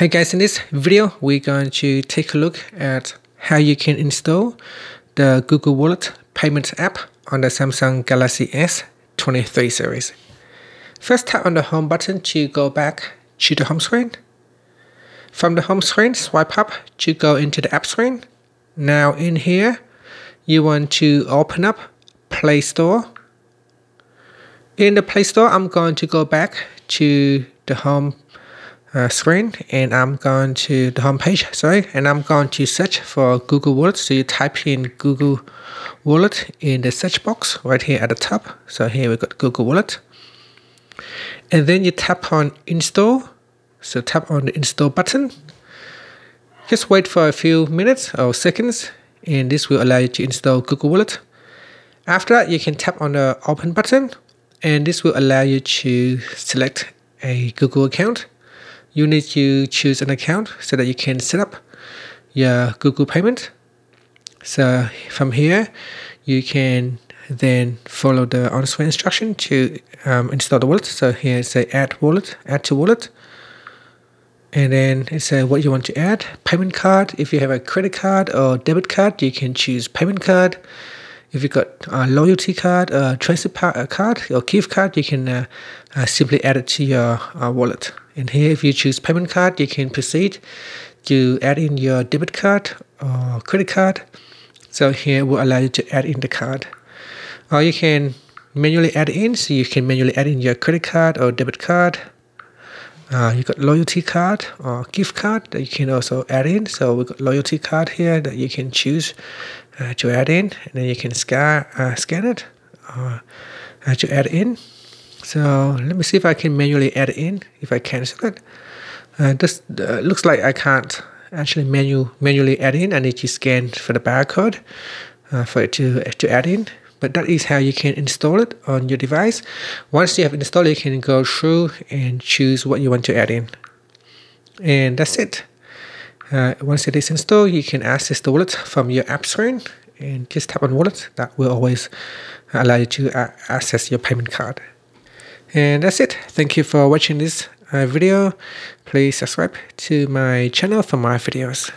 Hey guys, in this video, we're going to take a look at how you can install the Google Wallet payment app on the Samsung Galaxy S23 series. First tap on the home button to go back to the home screen. From the home screen, swipe up to go into the app screen. Now in here, you want to open up Play Store. In the Play Store, I'm going to go back to the home uh, screen and I'm going to the home page sorry and I'm going to search for Google Wallet. So you type in Google Wallet in the search box right here at the top. So here we've got Google Wallet. And then you tap on install. So tap on the install button. Just wait for a few minutes or seconds and this will allow you to install Google Wallet. After that you can tap on the open button and this will allow you to select a Google account you need to choose an account so that you can set up your Google payment. So from here, you can then follow the on-screen instruction to um, install the wallet. So here it says add wallet, add to wallet. And then it says what you want to add, payment card. If you have a credit card or debit card, you can choose payment card. If you've got a loyalty card, a transit card, or gift card, you can uh, uh, simply add it to your uh, wallet. And here, if you choose payment card, you can proceed to add in your debit card or credit card. So here will allow you to add in the card. Or you can manually add in, so you can manually add in your credit card or debit card. Uh, you got loyalty card or gift card that you can also add in. So we got loyalty card here that you can choose uh, to add in, and then you can scan uh, scan it uh, to add in. So let me see if I can manually add in, if I cancel it. Uh, this uh, looks like I can't actually manu manually add in. I need to scan for the barcode uh, for it to, to add in. But that is how you can install it on your device. Once you have installed it, you can go through and choose what you want to add in. And that's it. Uh, once it is installed, you can access the wallet from your app screen and just tap on wallet. That will always allow you to uh, access your payment card. And that's it. Thank you for watching this uh, video. Please subscribe to my channel for more videos.